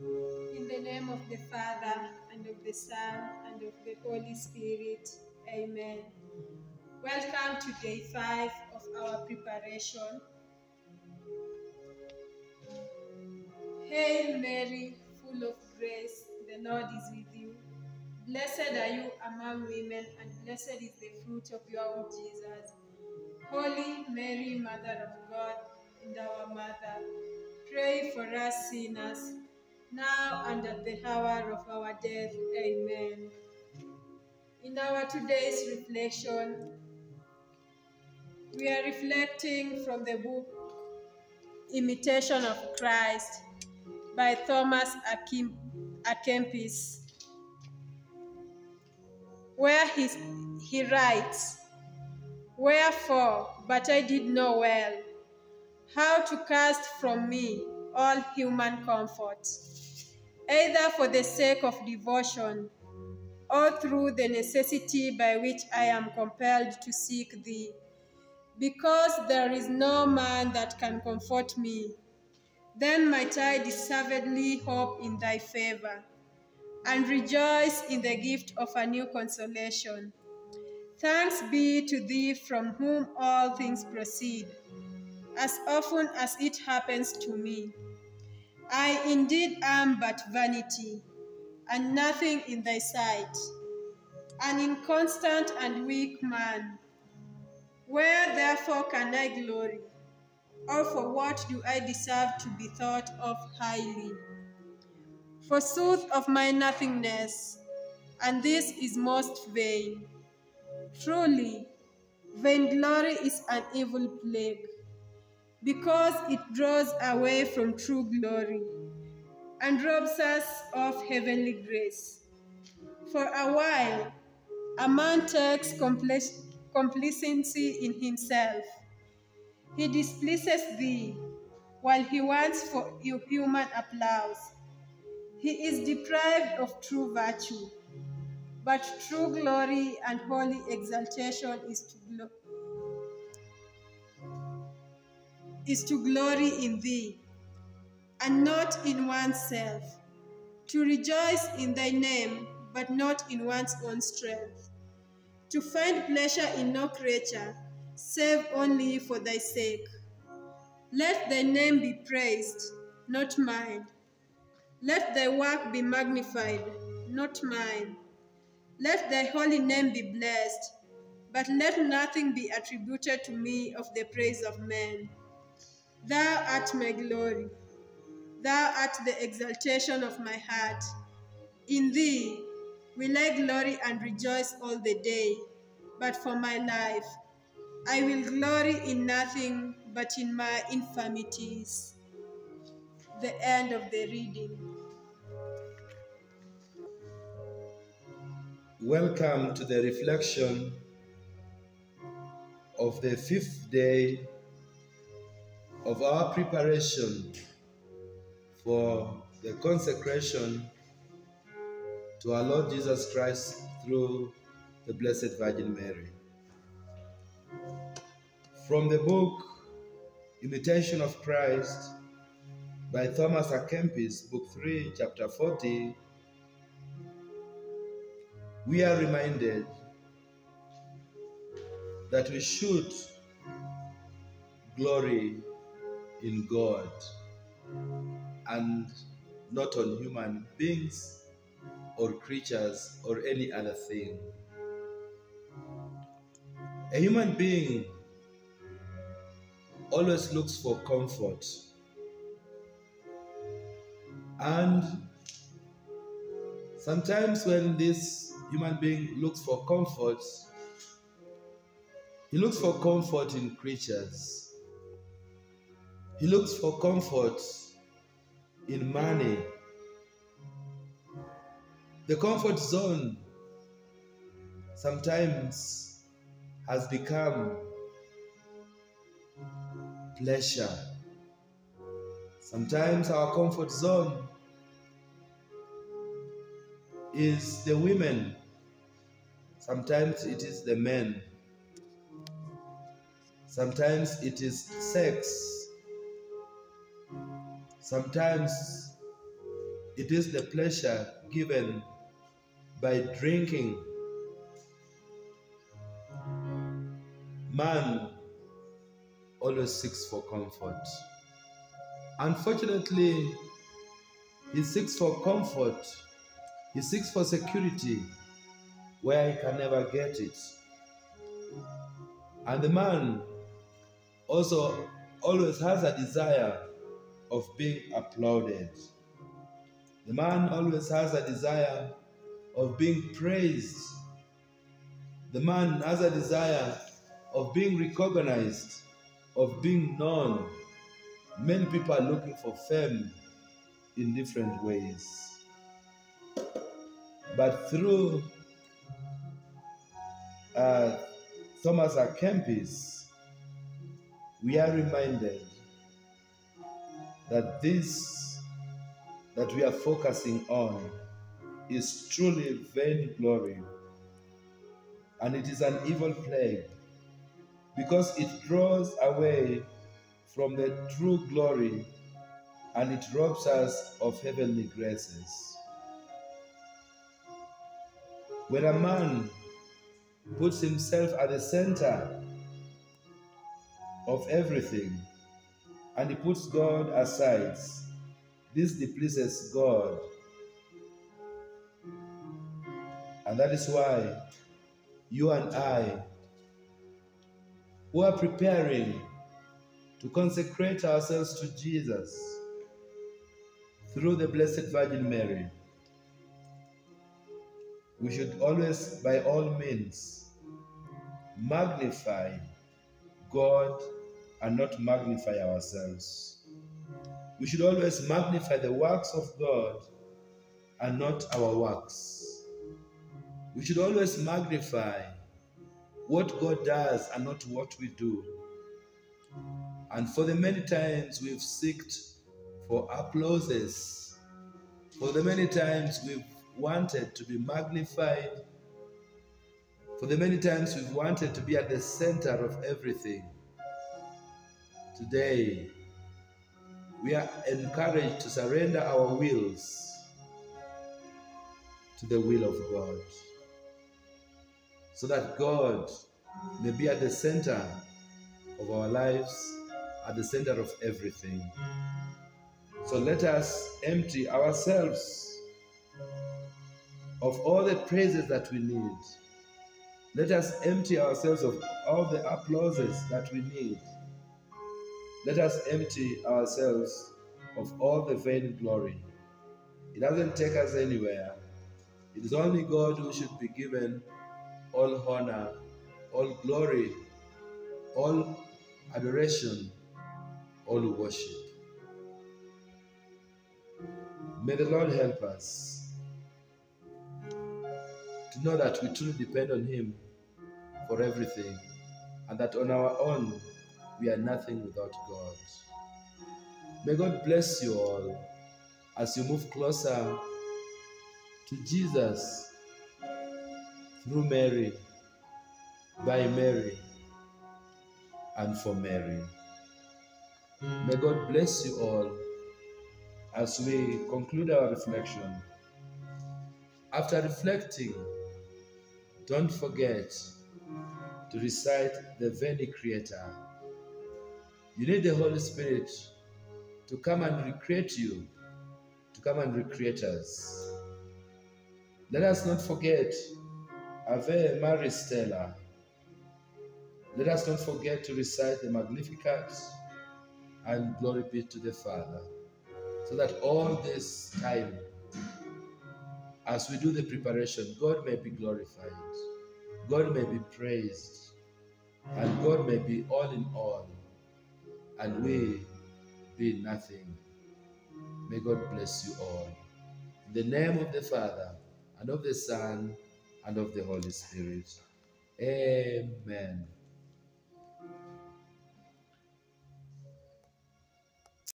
In the name of the Father, and of the Son, and of the Holy Spirit. Amen. Welcome to day five of our preparation. Hail Mary, full of grace, the Lord is with you. Blessed are you among women, and blessed is the fruit of your womb, Jesus. Holy Mary, Mother of God, and our Mother, pray for us sinners, now and at the hour of our death. Amen. In our today's reflection, we are reflecting from the book Imitation of Christ by Thomas Akim, à Kempis, where he, he writes, Wherefore, but I did know well how to cast from me all human comfort, either for the sake of devotion or through the necessity by which I am compelled to seek thee, because there is no man that can comfort me. Then might I deservedly hope in thy favor, and rejoice in the gift of a new consolation. Thanks be to thee from whom all things proceed, as often as it happens to me. I indeed am but vanity, and nothing in thy sight, an inconstant and weak man. Where therefore can I glory? Or for what do I deserve to be thought of highly? Forsooth of my nothingness, and this is most vain. Truly, vainglory is an evil plague, because it draws away from true glory and robs us of heavenly grace. For a while, a man takes compla- complacency in himself. He displeases thee while he wants for your human applause. He is deprived of true virtue, but true glory and holy exaltation is to, is to glory in thee and not in oneself, to rejoice in thy name, but not in one's own strength, to find pleasure in no creature, save only for thy sake. Let thy name be praised, not mine. Let thy work be magnified, not mine. Let thy holy name be blessed, but let nothing be attributed to me of the praise of men. Thou art my glory. Thou art the exaltation of my heart. In thee will I glory and rejoice all the day. But for my life, I will glory in nothing but in my infirmities. The end of the reading. Welcome to the reflection of the fifth day of our preparation for the consecration to our Lord Jesus Christ through the Blessed Virgin Mary. From the book Imitation of Christ by Thomas à Kempis, Book 3, Chapter 40, we are reminded that we should glory in God and not on human beings or creatures or any other thing. A human being always looks for comfort and sometimes when this human being looks for comfort he looks for comfort in creatures he looks for comfort in money. The comfort zone sometimes has become pleasure. Sometimes our comfort zone is the women, sometimes it is the men, sometimes it is sex. Sometimes it is the pleasure given by drinking. Man always seeks for comfort. Unfortunately, he seeks for comfort, he seeks for security where he can never get it. And the man also always has a desire of being applauded. The man always has a desire of being praised. The man has a desire of being recognized, of being known. Many people are looking for fame in different ways. But through uh, Thomas à Kempis, we are reminded that this that we are focusing on is truly vainglory and it is an evil plague because it draws away from the true glory and it robs us of heavenly graces. When a man puts himself at the center of everything and he puts God aside, this displeases God. And that is why you and I, who are preparing to consecrate ourselves to Jesus through the Blessed Virgin Mary, we should always, by all means, magnify God and not magnify ourselves. We should always magnify the works of God and not our works. We should always magnify what God does and not what we do. And for the many times we've seeked for applauses, for the many times we've wanted to be magnified, for the many times we've wanted to be at the center of everything. Today, we are encouraged to surrender our wills to the will of God so that God may be at the center of our lives, at the center of everything. So let us empty ourselves of all the praises that we need. Let us empty ourselves of all the applauses that we need. Let us empty ourselves of all the vain glory. It doesn't take us anywhere. It is only God who should be given all honor, all glory, all adoration, all worship. May the Lord help us to know that we truly depend on Him for everything and that on our own we are nothing without God. May God bless you all as you move closer to Jesus through Mary, by Mary, and for Mary. May God bless you all as we conclude our reflection. After reflecting, don't forget to recite the Veni Creator. You need the Holy Spirit to come and recreate you, to come and recreate us. Let us not forget Ave Maris Stella. Let us not forget to recite the Magnificat and glory be to the Father, so that all this time, as we do the preparation, God may be glorified, God may be praised, and God may be all in all, and we be nothing. May God bless you all. In the name of the Father, and of the Son, and of the Holy Spirit. Amen.